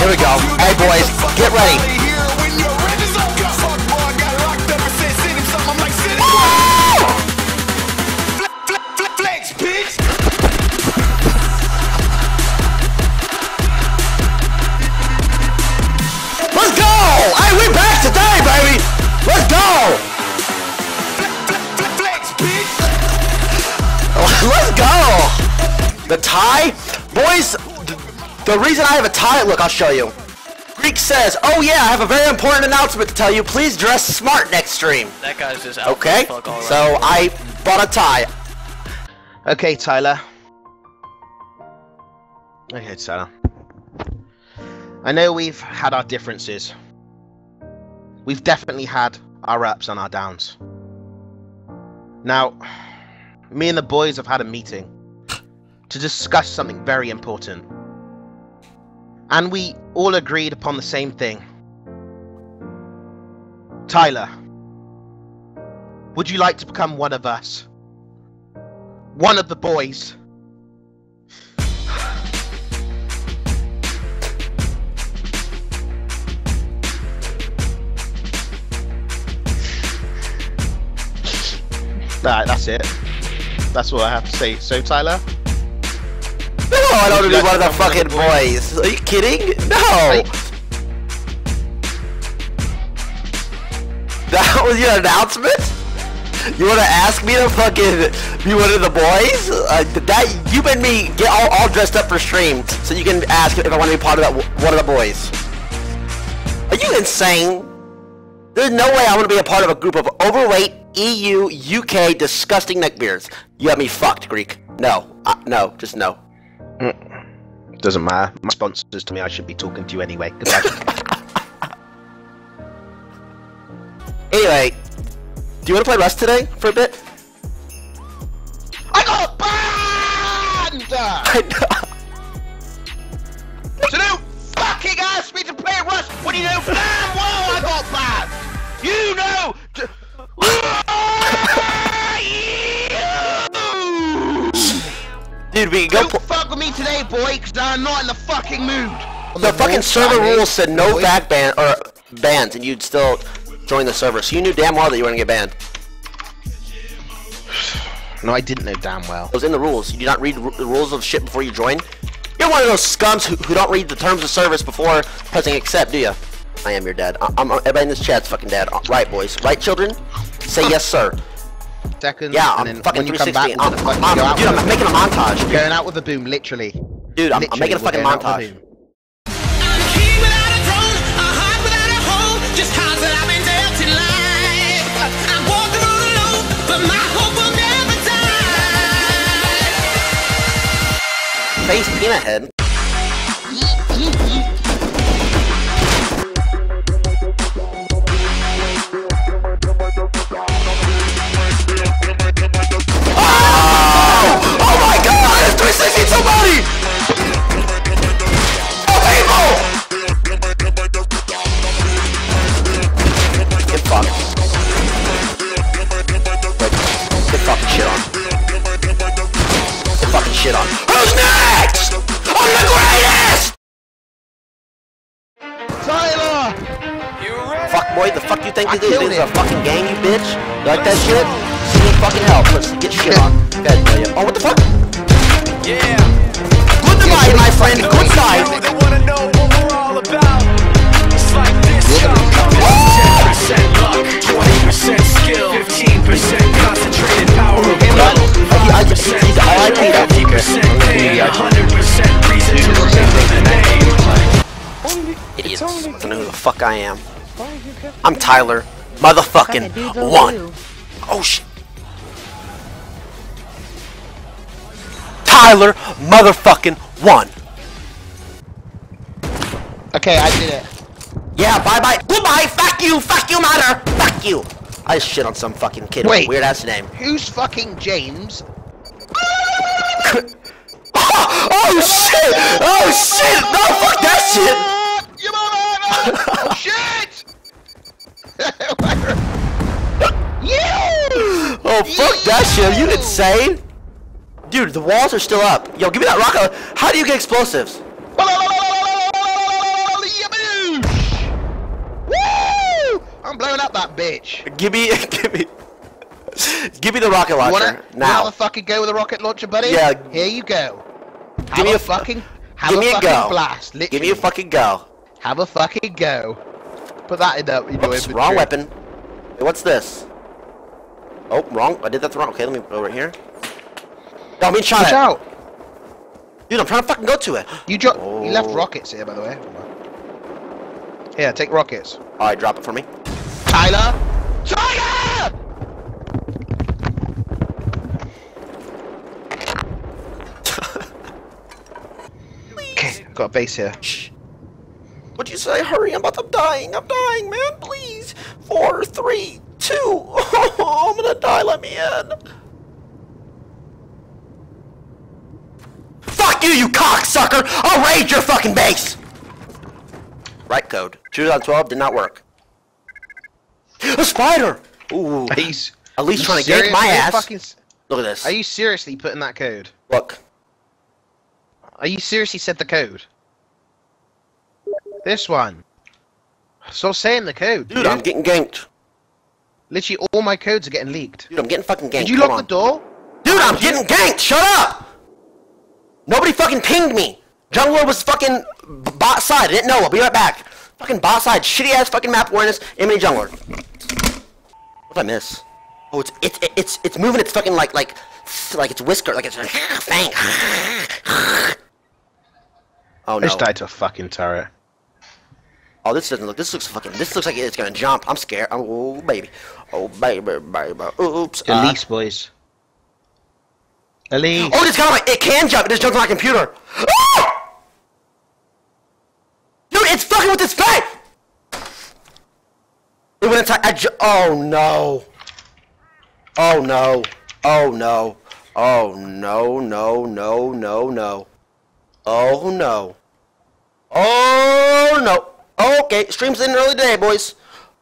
Here we go. Hey boys, get ready. Let's go! The tie? Boys, the reason I have a tie, look, I'll show you. Greek says, oh yeah, I have a very important announcement to tell you. Please dress smart next stream. That guy's just out. Okay? Fuck all So around. I bought a tie. Okay, Tyler. Okay, Tyler. I know we've had our differences. We've definitely had our ups and our downs. Now, me and the boys have had a meeting to discuss something very important. And we all agreed upon the same thing. Tyler, would you like to become one of us? One of the boys? Alright, that's it. That's all I have to say. So, Tyler? No, I don't want to be one of the fucking boys. Are you kidding? No! That was your announcement? You want to ask me to fucking be one of the boys? Uh, that you and me get all, all dressed up for stream, so you can ask if I want to be part of that one of the boys. Are you insane? There's no way I want to be a part of a group of overweight EU UK disgusting neckbeards. You have me fucked, Greek. No, uh, no, just no. Mm. Doesn't matter. My sponsors to me, I should be talking to you anyway. Anyway, do you want to play Rust today for a bit? I got banned! So don't fucking ask me to play Rust when you know damn well I got banned! You know! Dude, we can go. Don't fuck with me today, boy, because I'm not in the fucking mood. the fucking server rules said no back ban or bans, and you'd still join the server. So you knew damn well that you were gonna get banned. No, I didn't know damn well. It was in the rules. You do not read r- the rules of shit before you join. You're one of those scums who, who don't read the terms of service before pressing accept, do you? I am your dad. I- I'm everybody in this chat's fucking dad. Right, boys. Right, children? Say yes, sir. Seconds, Yeah, and I'm then fucking when you come back, 360. we're I'm, gonna fucking I'm- go out dude, I'm making a montage. Going out with a boom, literally. Dude, I'm, I'm making a fucking going out with a montage. boom. I'm a the fuck you this is? killed This is a fucking game, you bitch? You like that shit? See me fucking help. Let's get shit on. Good, William. Oh, what the fuck? Yeah. Good night, my friend. Good night. They wanna know what we're all about. It's like this, yo. This is 10% luck, 20% skill, 15% concentrated power of will, I just he's the RIP. That 50% pain, 100% reason to remember the name. idiots. I don't know who the fuck I am. I'm Tyler, motherfucking one. Oh shit. Tyler, motherfucking one. Okay, I did it. Yeah, bye bye. Goodbye. Fuck you. Fuck you, mother. Fuck you. I just shit on some fucking kid with a Wait. weird ass name. Who's fucking James? oh shit! Oh shit! No, fuck that shit! Oh shit! oh, fuck that shit. You insane? Dude, the walls are still up. Yo, give me that rocket. Uh, how do you get explosives? I'm blowing up that bitch. Give me, give me. Give me the rocket launcher you wanna, now. Wanna fucking go with the rocket launcher, buddy? Yeah. Here you go. Give have me a, a fucking. Have give a me a fucking go. blast. Literally. Give me a fucking go. Have a fucking go. Put that in the. In your Oops, inventory. wrong weapon. Hey, what's this? Oh, wrong. I did that wrong. Okay, let me go right here. No, I'm being shot Watch at. out. Dude, I'm trying to fucking go to it. You drop. You left Oh. rockets here, by the way. Here, take rockets. Alright, drop it for me. Tyler. Tyler. Okay, got a base here. Shh. What'd you say? Hurry, I'm about to, I'm dying. I'm dying, man. Please. Four, three, two. Oh, I'm gonna die. Let me in. Fuck you, you cocksucker! I'll raid your fucking base! Right code. Shoot on 12 did not work. A spider! Ooh. Are you, At least trying to get my ass. fucking Look at this. Are you seriously putting that code? Look. Are you seriously said the code? This one. Stop saying the code, dude. Dude, I'm getting ganked. Literally, all my codes are getting leaked. Dude, I'm getting fucking ganked. Did you lock the door? Dude, I'm getting ganked! Shut up! Nobody fucking pinged me! Jungler was fucking bot side. I didn't know. I'll be right back. Fucking bot side. Shitty ass fucking map awareness. Enemy jungler. What did I miss? Oh, it's it's it's it's moving. It's fucking like like like it's whisker. Like it's fang. Oh no. Just died to a fucking turret. Oh, this doesn't look. This looks fucking. This looks like it's gonna jump. I'm scared. Oh baby. Oh baby, baby. Oops. uh, Elise, boys. Elise. Oh, it's got my. It can jump. It just jumped on my computer. Ah! Dude, it's fucking with its face. It went inside. I ju- oh no. Oh no. Oh no. Oh no. No. No. No. No. Oh no. Okay, stream's in early today, boys.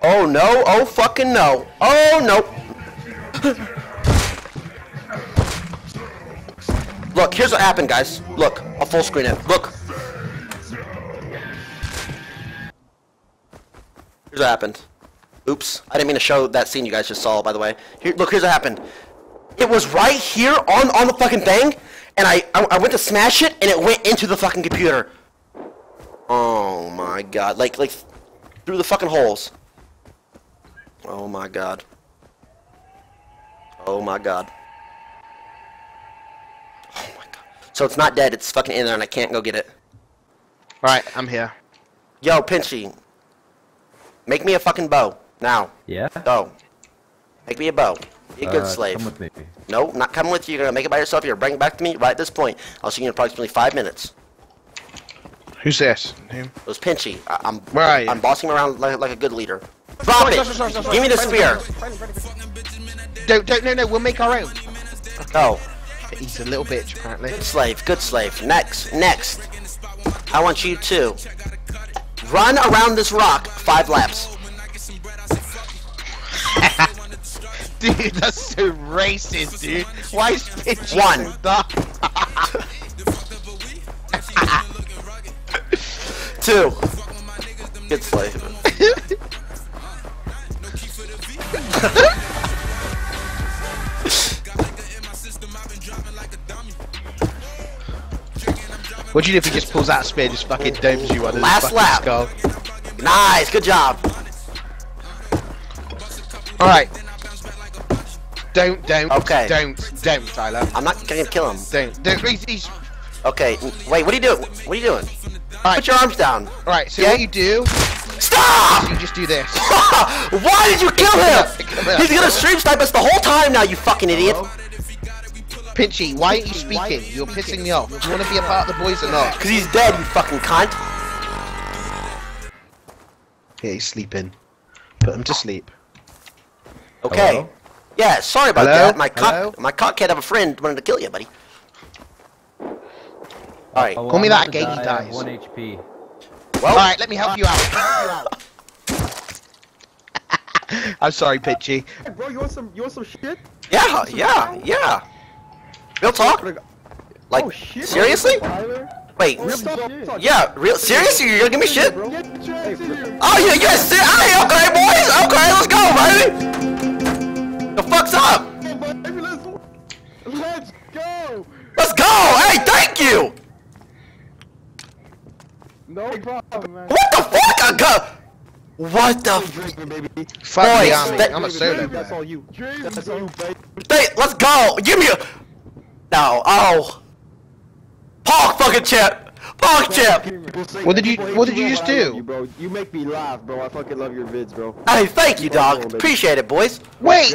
Oh no. Oh fucking no. Oh no. Look, here's what happened, guys. Look, I'll full screen it. Look. Here's what happened. Oops, I didn't mean to show that scene you guys just saw, by the way. Here, look, here's what happened. It was right here on on the fucking thing, and I, I I went to smash it, and it went into the fucking computer. Oh my god, like like through the fucking holes. Oh my god. Oh my god. Oh my god. So it's not dead, it's fucking in there and I can't go get it. Right, I'm here. Yo, Pinchy. Make me a fucking bow. Now. Yeah? Go. Make me a bow. Be a good Uh, slave. Come with me. No, not coming with you. You're gonna make it by yourself. You're gonna bring it back to me right at this point. I'll see you in approximately five minutes. Who's this? Who? It was Pinchy. I, I'm Where are you? I'm bossing him around like, like a good leader. Drop it! Give me the spear. Don't, don't, no, no, we'll make our own. Go. He's a little bitch, apparently. Good slave, good slave. Next, next. I want you to run around this rock five laps. Dude, that's so racist, dude. Why is Pinchy One. dark? Good slave. What do you do if he just pulls out a spear, just fucking domes you on his Last lap. skull? Nice, good job. Alright. Don't, don't, Okay. don't, don't, Tyler. I'm not gonna kill him. Don't, don't, he's, he's, Okay, wait, what are you doing? What are you doing? Alright, Put your arms down. alright, so Yeah. what you do, Stop! you just do this. Why did you kill him? He's gonna stream snipe us the whole time now, you fucking idiot. Pinchy, why aren't you speaking? You're pissing me off. Do you want to be a part of the boys or not? Cause he's dead, you fucking cunt. Yeah, he's sleeping. Put him to sleep. Okay. Hello? Yeah, sorry about Hello? that. My cock, Hello? cock, my cockhead of a friend wanted to kill you, buddy. All right. Oh, Call me that, about to Gay, he die, I have dies. One HP. Well, Alright, let me help you out. I'm sorry, Pinchy. Hey, bro, you want some? You want some shit? yeah, yeah, yeah. Real talk. Like, oh shit! seriously? Tyler? Wait. Real talk, talk. Yeah, real seriously? You're gonna give me shit? Bro, get your ass in here. Oh yeah, yes. Hey, okay, boys. Okay, let's go, baby. The fuck's up? Hey, baby, let's, let's go. Let's go. Hey, thank you. No problem, man. What the fuck? I got. What the? F- Drinking, baby. Fuck Boys, the that- I'm a Baby, That's all you. That's all you, baby. Hey, let's go. Give me a. No. Oh. Park fucking chip. Park chip. What did you- what did you just do? You, bro. you make me laugh, bro. I fucking love your vids, bro. Hey, thank you, dog. Appreciate it, boys. Wait!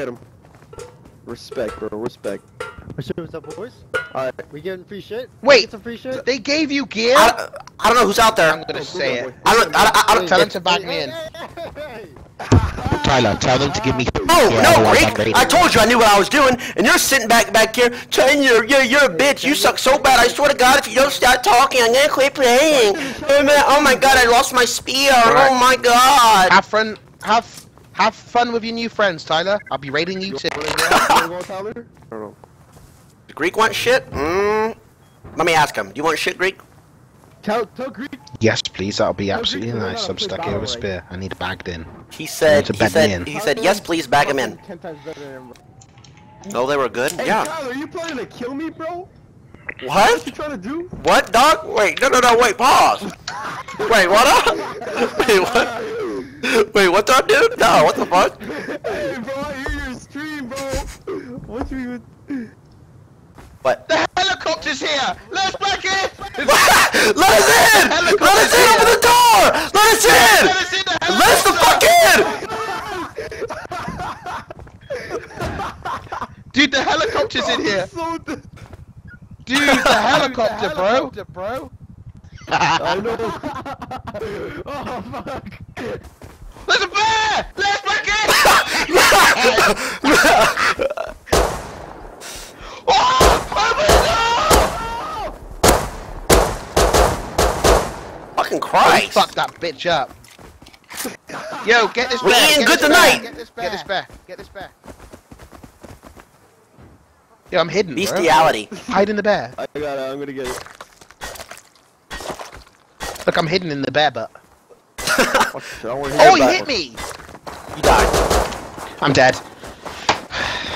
Get him. Respect, bro. Respect. What's up, what's boys? Alright. We getting free shit? Wait. Get some free shit? They gave you gear? I, I don't know who's out there. I'm gonna say it. I don't. I, I, I don't. Tell them to bag me in. Tyler, tell them to give me. Oh no, Greek! I told you I knew what I was doing, and you're sitting back back here telling you you're you're a bitch. You suck so bad. I swear to God, if you don't start talking, I'm gonna quit playing. Oh my, oh God, I lost my spear. Oh my God. Have fun. Have have fun with your new friends, Tyler. I'll be raiding you too. You wanna Tyler? I. Greek want shit? Mm. Let me ask him. Do you want shit, Greek? Tell, tell Greek. Yes, please. That'll be absolutely Greek, nice. I'm stuck here with a spear. I need bagged in. He said. He said. in. He said yes, please. Bag him in. Ten times better than him. Oh, they were good. Hey, Yeah. Tyler, you planning to kill me, bro? What What? you trying to do? What, dog? Wait, no, no, no. Wait, pause. Wait, what? Up? Wait, what? Wait, what's up, dude? No, what the fuck? hey, bro, I hear your stream, bro. What you? What? The helicopter's here. Let's back in. Let us in! Let us in! Open the door! Let us in! Let us in the Let us the fuck in! Dude, the helicopter's in here. Dude, the helicopter, bro. bro. I know. oh fuck. There's a bear. Let's back oh, in. oh, open Fucking the door. Christ! Fuck that bitch up. Yo, get this We're bear. eating get good tonight. Bear. Get this bear. Get this bear. Get this bear. Yo, I'm hidden. bro. Bestiality. Hide in the bear. I got it. I'm gonna get it. Look, I'm hidden in the bear butt. Oh, he hit me. You died. I'm dead.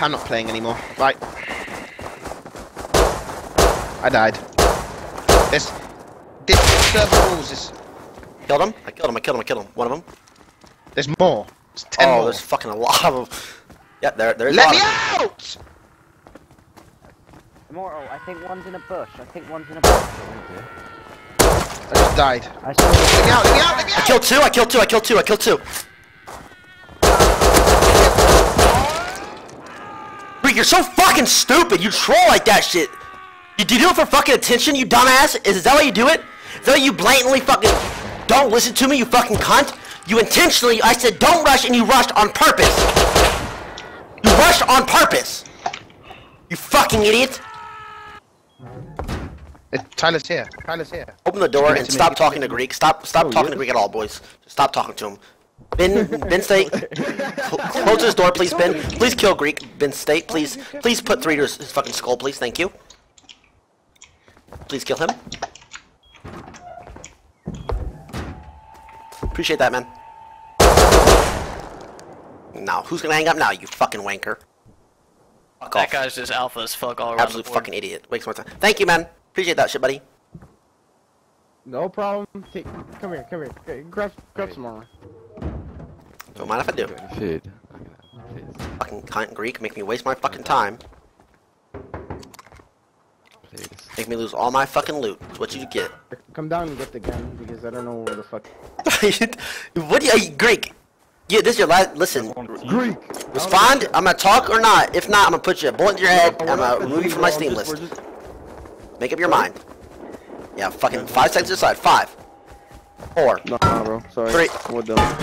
I'm not playing anymore. Right. I died. This. This server rules is. Killed him? I killed him, I killed him, I killed him. One of them? There's more. There's ten oh, more. there's fucking a lot of them. Yep, there, there's Let me lot of out! Immortal, I think one's in a bush. I think one's in a bush. I just died. I saw Let me out! Let me out! Let me I killed two, I killed two, I killed two, I killed two. Greek, you're so fucking stupid. You troll like that shit. You, do you do it for fucking attention, you dumbass? Is that why you do it? Is that why you blatantly fucking don't listen to me, you fucking cunt? You intentionally, I said don't rush and you rushed on purpose. You rushed on purpose. You fucking idiot. Uh, Tyler's here. Tyler's here. Open the door and stop talking to Greek. Stop stop Oh, talking yeah? to Greek at all, boys. Stop talking to him. Ben Ben State, close his door, please, Ben. Please kill Greek. Ben State, please, please put three to his, his fucking skull, please. Thank you. Please kill him. Appreciate that, man. Now, who's gonna hang up now, you fucking wanker? Fuck That off. guy's just alpha as fuck all around Absolute the board. fucking idiot. Wakes more time. Thank you, man. Appreciate that shit, buddy. No problem. Take, come here, come here. Grab, grab some more. Don't mind if I do. Shit. Fucking cunt Greek, make me waste my fucking time. Please. Make me lose all my fucking loot. That's what you get. Come down and get the gun because I don't know where the fuck. what do you, Greek? Yeah, this is your last. Listen, Greek. respond. I'm gonna talk or not. If not, I'm gonna put you a bullet in your head. I'm gonna remove you from my Steam We're just- list. We're just- Make up your mind. Yeah, fucking five seconds to decide. Five, four. Nah, bro. Sorry. Three. We're done.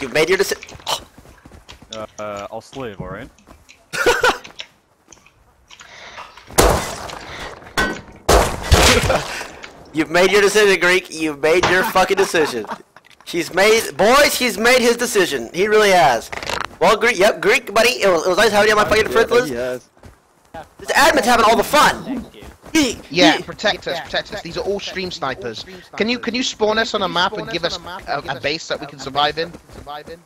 You've made your decision. Uh, I'll slave, alright? You've made your decision, Greek. You've made your fucking decision. He's made, boys. He's made his decision. He really has. Well, Greek. Yep, Greek, buddy. It was, it was nice having you on my fucking friends Yeah, list. This admin's having all the fun. Yeah, protect us, protect us. These are all stream snipers. Can you can you spawn us on a map and give us a, a base that we can survive in?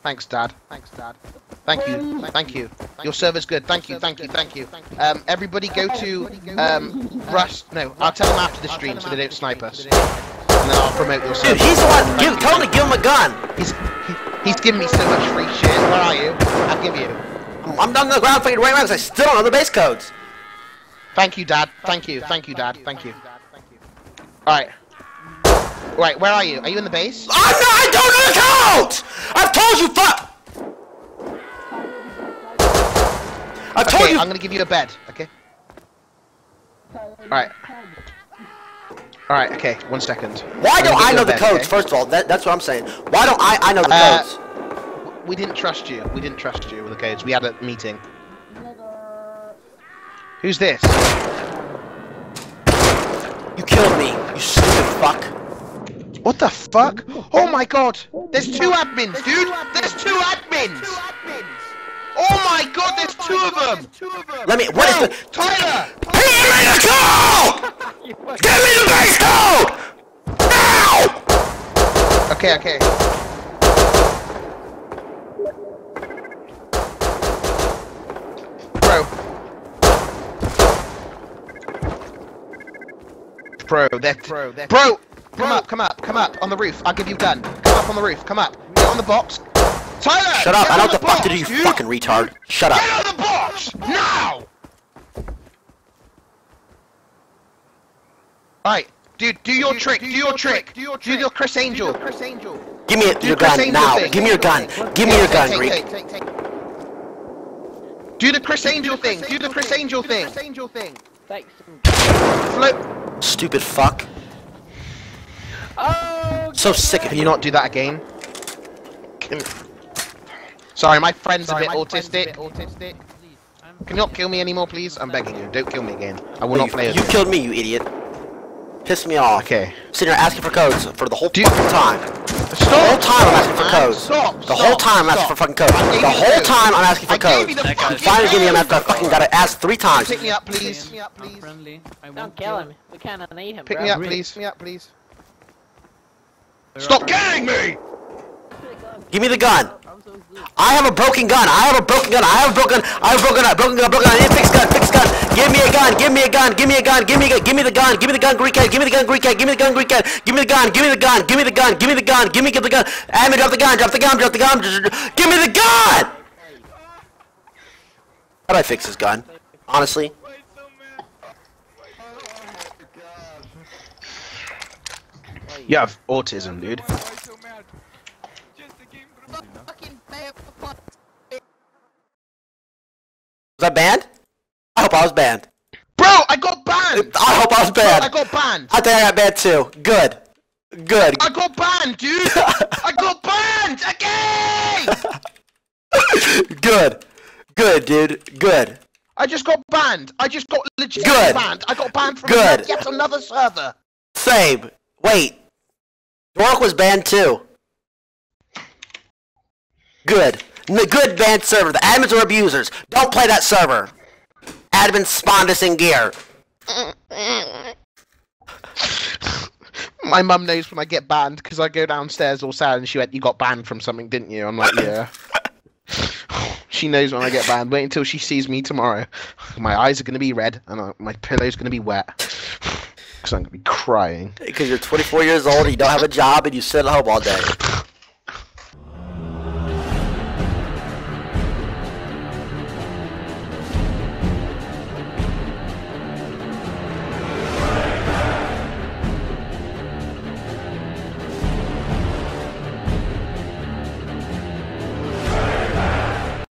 Thanks, Dad. Thanks, Dad. Thank you, thank you. Your server's good. Thank you, thank you, thank you. Um, everybody go to um, Rust. No, I'll tell them after the stream so they don't snipe us, and then I'll promote your Dude, he's the one. Give, tell him to give him a gun. He's he, he's giving me so much free shit. Where are you? I'll give you. I'm down on the ground fucking right around because I still don't know the base codes. Thank you, Dad. Thank you, thank you, Dad. Thank you. All right. Right, where are you? Are you in the base? I'm not. I don't know the codes. I've told you. Fuck. I've told Okay, you. I'm gonna give you a bed. Okay. Alright. Alright, okay, one second. Why don't I know the bed, codes? okay? First of all, that, that's what I'm saying. Why don't I? I know the Uh, codes. We didn't trust you. We didn't trust you with the codes. We had a meeting. Who's this? You killed me. You stupid fuck. What the fuck? Oh my god! There's two admins, dude! There's two admins! Oh my god, there's two of them! Let me. What is Bro, the? Tyler! Give me the code! Give me the base code! Now! Okay, okay. Bro. Bro, they're bro, they're bro. Come up, come up, come up on the roof. I'll give you gun. Come up on the roof. Come up. Get on the box. Tyler. Shut up! get I know on what the fuck to do, box, you dude. fucking retard. Shut up. Get up. on the box now. Alright, dude, do your trick. Do your trick. Do your trick. Do your Criss Angel. Criss Angel. Give me Do your Chris gun Angel now. thing. Give me your gun. Give me your gun, Take, Greek. take, take, take, take. Do the Criss Angel thing. Do the Criss Angel thing. Thanks. Float. Stupid fuck. Oh, So sick of Can you. you not do that again? Can- Sorry, my friend's a bit autistic. Autistic. Can you not kill me anymore, please? I'm begging you. Don't kill me again. I will not play You, with you you. killed me, you idiot. Pissed me off. Okay. Sitting here asking for codes for the whole Dude. fucking time. Stop! The whole time I'm asking for codes. Stop! The whole time I'm asking for fucking codes. The whole time I'm asking for I gave you codes. Finally give me them after I fucking got to ask three times. Pick me up, please. I'm friendly. I won't don't kill him. We can't need him, Pick bro. me up, please. Pick me up, please. Stop killing me! Give me the gun. I have a broken gun. I have a broken gun. I have a broken. I have a broken gun. Broken gun. Broken gun. I need a fixed gun. Fixed gun. Give me a gun. Give me a gun. Give me a gun. Give me a gun. Give me the gun. Give me the gun. Greek head. Give me the gun. Greek head. Give me the gun. Greek head. Give me the gun. Give me the gun. Give me the gun. Give me the gun. Give me the gun. Admin, drop the gun. Drop the gun. Drop the gun. Give me the gun. How do I fix this gun? Honestly. You have autism, dude. Was I banned? I hope I was banned. Bro, I got banned! I hope I was Bro, banned. I got banned! I think I got banned too. Good. Good. I got banned, dude! I got banned again! Good. Good, dude. Good. I just got banned. I just got legit Good. banned. I got banned from Good. yet another server. Same. Wait. Dork was banned too. Good. N good banned server. The admins are abusers. Don't play that server. Admins spawned us in gear. My mum knows when I get banned because I go downstairs all sad and she went, "You got banned from something, didn't you?" I'm like, "Yeah." she knows when I get banned. Wait until she sees me tomorrow. My eyes are gonna be red and I, my pillow's gonna be wet because I'm gonna be crying. Because you're 24 years old and you don't have a job and you sit at home all day.